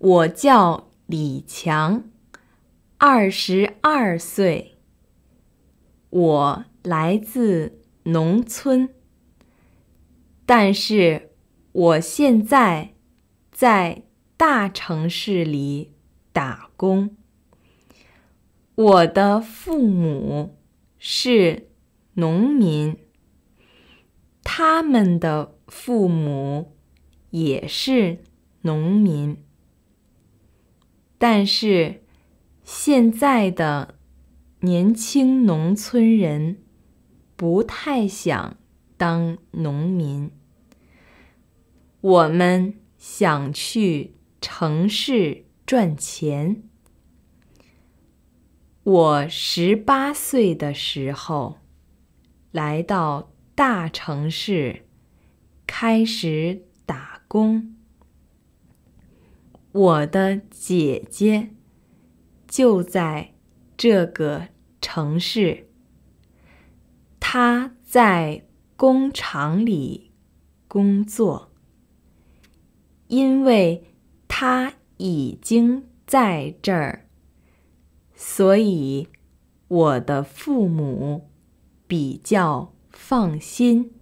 我叫李强，二十二岁。我来自农村，但是我现在在大城市里打工。我的父母是农民，他们的父母也是农民，但是现在的年轻农村人不太想当农民，我们想去城市赚钱。我十八岁的时候，来到大城市，开始打工。我的姐姐就在这个城市，她在工厂里工作，因为她已经在这儿。所以，我的父母比较放心。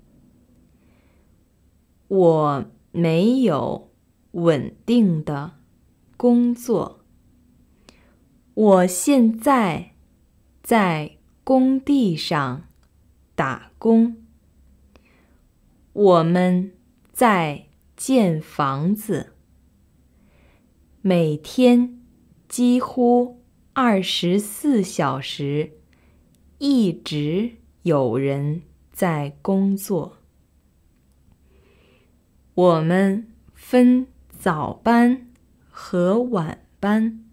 我没有稳定的工作，我现在在工地上打工。我们在建房子，每天几乎。二十四小时，一直有人在工作。我们分早班和晚班。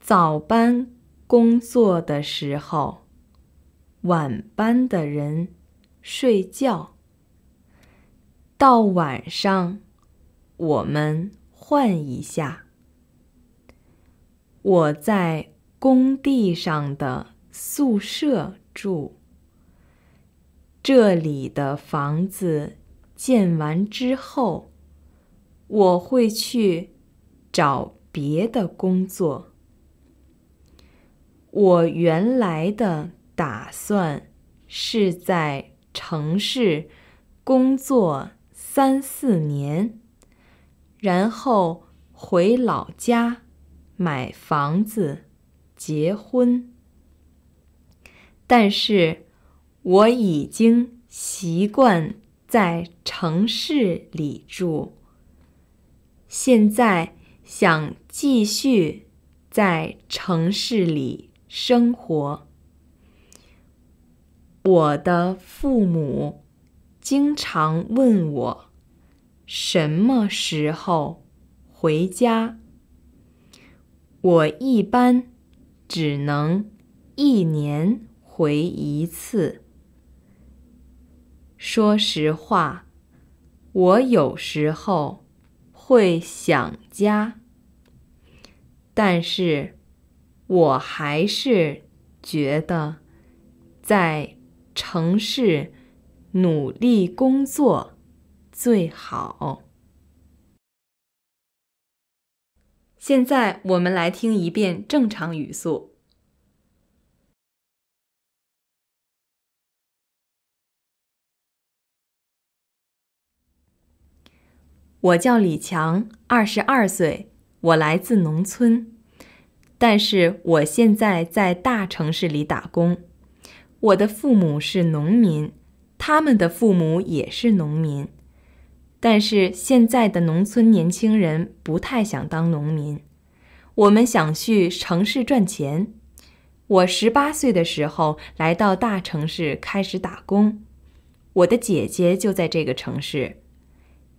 早班工作的时候，晚班的人睡觉。到晚上，我们换一下。我在工地上的宿舍住。这里的房子建完之后，我会去找别的工作。我原来的打算是在城市工作三四年，然后回老家。买房子，结婚。但是我已经习惯在城市里住，现在想继续在城市里生活。我的父母经常问我什么时候回家。我一般只能一年回一次。说实话，我有时候会想家，但是我还是觉得在城市努力工作最好。现在我们来听一遍正常语速。我叫李强，二十二岁，我来自农村，但是我现在在大城市里打工。我的父母是农民，他们的父母也是农民。但是现在的农村年轻人不太想当农民，我们想去城市赚钱。我十八岁的时候来到大城市开始打工，我的姐姐就在这个城市，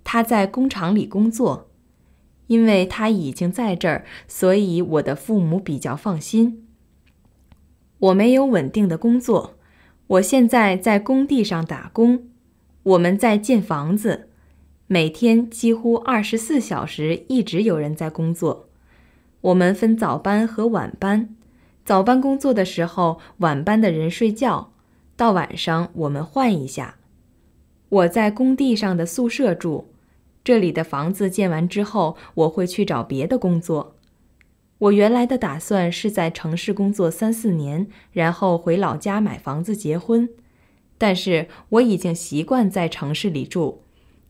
他在工厂里工作。因为他已经在这儿，所以我的父母比较放心。我没有稳定的工作，我现在在工地上打工，我们在建房子。每天几乎二十四小时一直有人在工作。我们分早班和晚班，早班工作的时候，晚班的人睡觉，到晚上我们换一下。我在工地上的宿舍住，这里的房子建完之后，我会去找别的工作。我原来的打算是在城市工作三四年，然后回老家买房子结婚。但是我已经习惯在城市里住，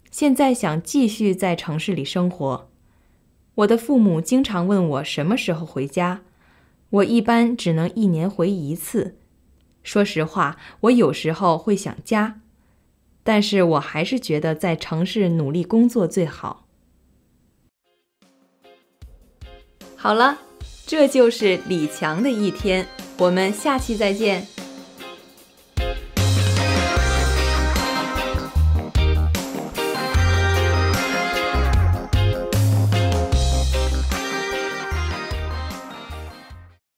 现在想继续在城市里生活。我的父母经常问我什么时候回家，我一般只能一年回一次。说实话，我有时候会想家，但是我还是觉得在城市努力工作最好。好了，这就是李强的一天。我们下期再见。